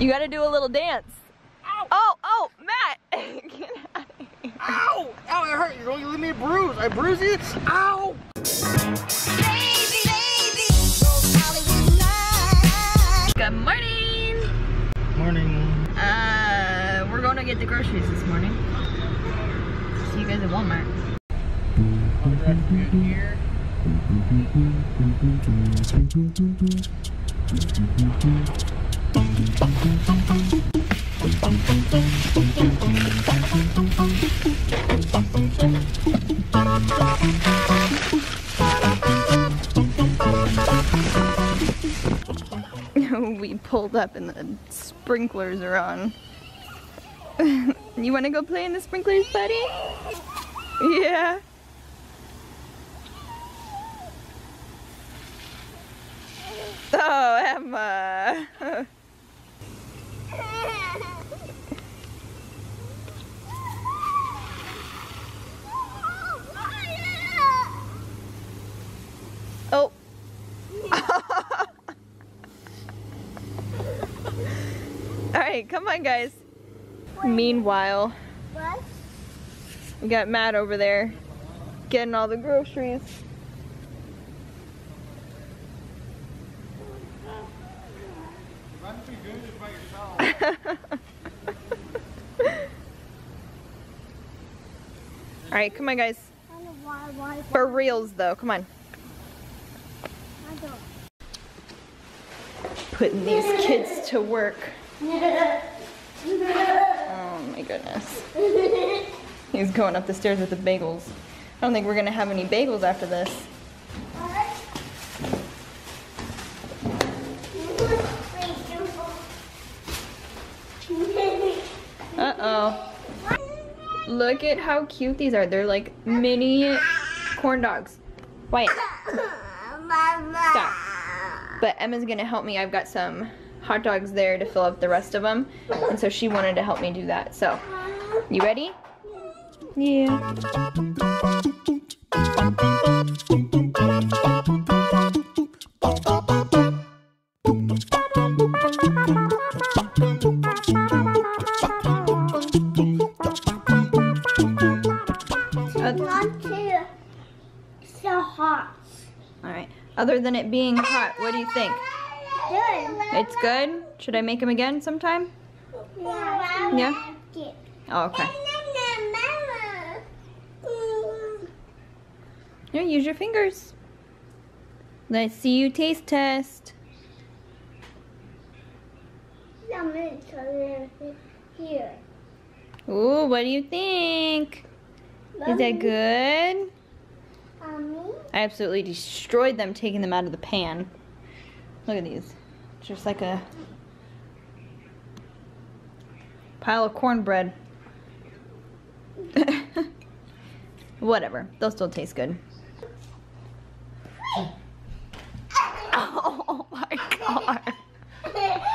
You gotta do a little dance. Ow! Oh, oh, Matt! Get out of here. Ow! Ow, it hurt. You're going to leave me a bruise. I bruise it. Ow! Good morning! Morning. Uh, we're going to get the groceries this morning. See you guys at Walmart. we pulled up and the sprinklers are on. you want to go play in the sprinklers, buddy? Yeah. Oh, Emma. Oh. Alright, come on guys. Meanwhile, What? we got Matt over there getting all the groceries. Alright, come on guys. For reals though, come on. Putting these kids to work. Oh my goodness. He's going up the stairs with the bagels. I don't think we're gonna have any bagels after this. Uh-oh. Look at how cute these are. They're like mini corn dogs. Wyatt, stop. But Emma's gonna help me. I've got some hot dogs there to fill up the rest of them. And so she wanted to help me do that. So, you ready? Yeah. Than it being hot, what do you think? Good. It's good? Should I make them again sometime? Yeah. Yeah? Oh, okay. Here, use your fingers. Let's see you taste test. Here. Ooh, what do you think? Is that good? Mommy? I absolutely destroyed them taking them out of the pan. Look at these. Just like a pile of cornbread. Whatever. They'll still taste good. Oh my god.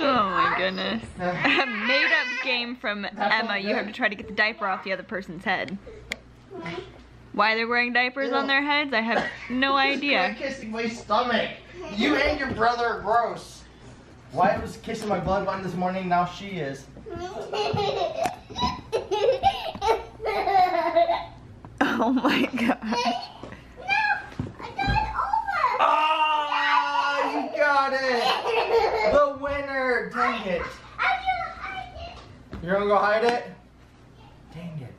Oh my goodness. A made up game from Emma. You have to try to get the diaper off the other person's head. Why they're wearing diapers on their heads, I have no idea. kissing my stomach. You and your brother are gross. Wyatt was kissing my blood button this morning. Now she is. Oh my god. Hey. No. I done over. Ah, you got it. The winner. Dang it. You're gonna go hide it? Dang it.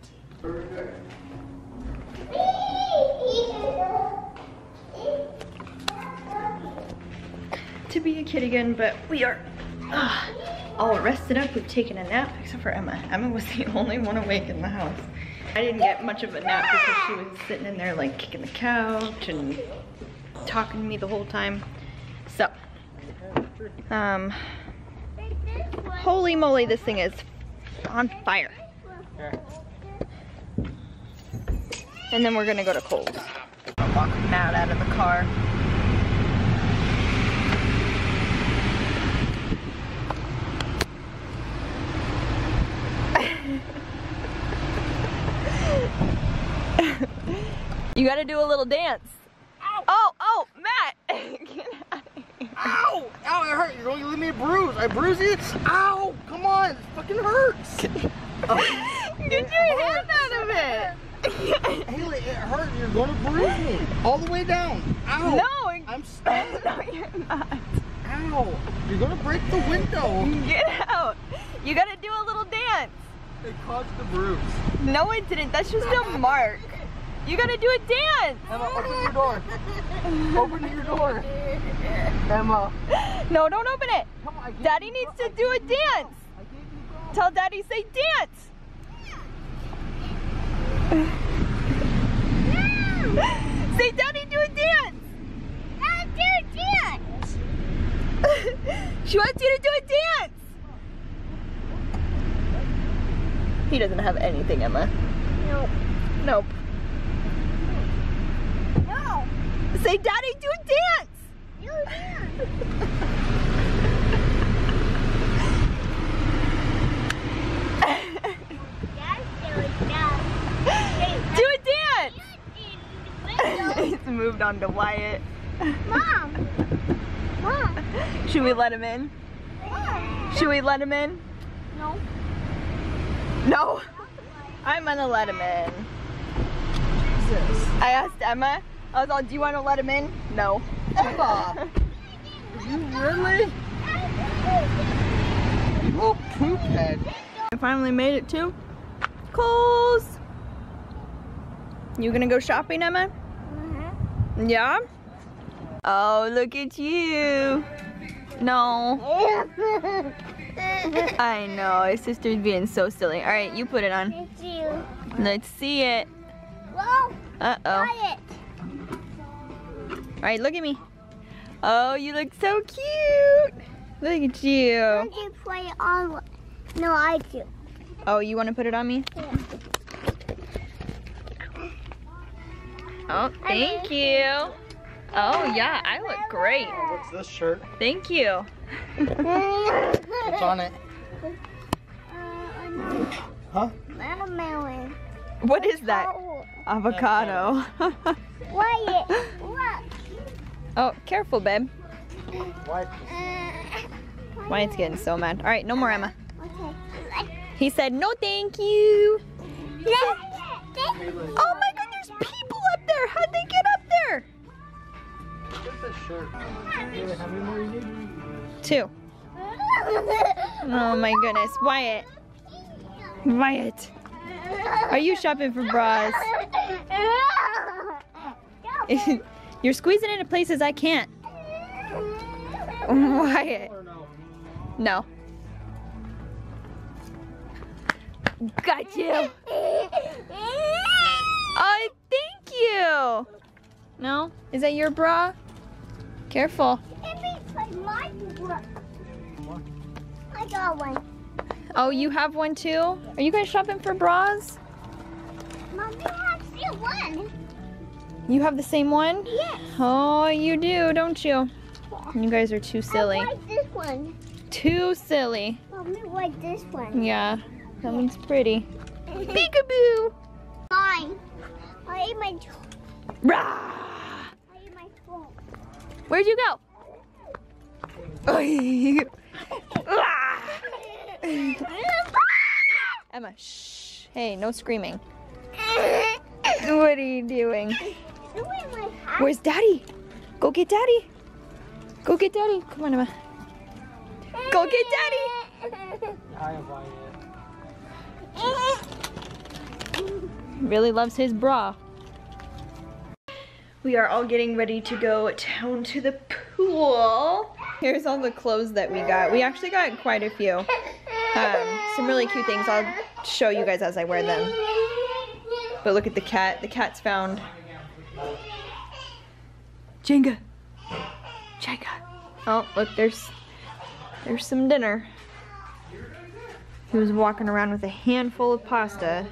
To be a kid again, but we are uh, all rested up. We've taken a nap, except for Emma. Emma was the only one awake in the house. I didn't get much of a nap because she was sitting in there like kicking the couch and talking to me the whole time. So, um, holy moly, this thing is on fire. And then we're gonna go to Kohl's. Out of the car. You gotta do a little dance. Ow! Oh, oh, Matt! Get out of here. Ow! Ow, it hurt. You're going to leave me a bruise. I bruise it. Ow! Come on, it fucking hurts. Oh. Get your hand out of it. Haylee, it hurt. You're gonna bruise me all the way down. Ow! No, I'm stuck. no, you're not. Ow! You're gonna break the window. Get out. You gotta do a little dance. It caused the bruise. No, it didn't. That's just a mark. You gotta do a dance. Emma, open your door. open your door. Emma. No, don't open it. Come on. Daddy you- needs I to do a dance. I gave you go. Tell Daddy say dance. say Daddy do a dance. she wants you to do a dance. He doesn't have anything, Emma. Nope. Nope. No. Say Daddy do a dance. Dance. That's so dumb. do a dance. He's moved on to Wyatt. Mom. Mom. Should we let him in? Mom. Should we let him in? No. No. I'm gonna let him in. Jesus. I asked Emma. I was all, do you want to let him in? No. Emma. you really? You little poop head. I finally made it to Kohl's. You gonna go shopping, Emma? Uh-huh. Yeah? Oh, look at you. No. I know, his sister's being so silly. All right, you put it on. Let's see it. Whoa. Uh-oh. Quiet. All right, look at me. Oh, you look so cute. Look at you. Don't you play on? No, I do. Oh, you want to put it on me? Oh, thank you. Oh, yeah, I look great. What's this shirt? Thank you. What's on it? Uh, huh? Watermelon. What is that? Oh, Avocado. Quiet. Look. oh, careful, babe. What? Wyatt's getting so mad. All right, no more Emma. Okay. He said, no thank you. Haylee. Oh my god, there's people up there. How'd they get up there? What's this shirt? Haylee, how many more you need? Two. Oh my goodness. Wyatt. Wyatt. Are you shopping for bras? You're squeezing into places I can't. Wyatt. No? Got you. Oh, thank you. No? Is that your bra? Careful. I got one. Oh, you have one too? Are you guys shopping for bras? Mommy has still one. You have the same one? Yes. Oh, you do, don't you? You guys are too silly. I like this one. Too silly. Mommy like this one. Yeah, that one's pretty. Peekaboo! Mine. I ate my. Rah! I ate my phone. Where'd you go? Emma, shh. Hey, no screaming. What are you doing? Doing my hat. Where's Daddy? Go get Daddy. Go get Daddy. Come on, Emma. Go get Daddy. I have one Really loves his bra. We are all getting ready to go down to the pool. Here's all the clothes that we got. We actually got quite a few. Um, some really cute things. I'll show you guys as I wear them. But look at the cat. The cat's found. Jenga. Jenga. Oh, look, there's there's some dinner. He was walking around with a handful of pasta.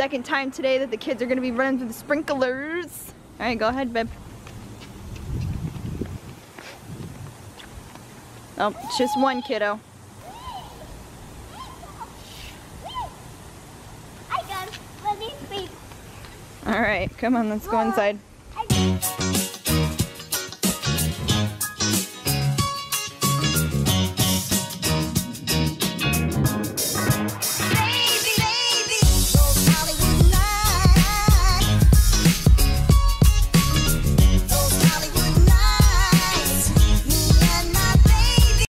Second time today that the kids are gonna be running through the sprinklers. All right, go ahead, babe. Oh, it's just one kiddo. I got Let me speak. All right, come on, let's go inside.